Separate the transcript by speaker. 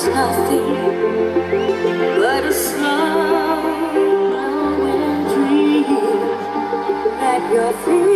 Speaker 1: is nothing but a slow dream that you're.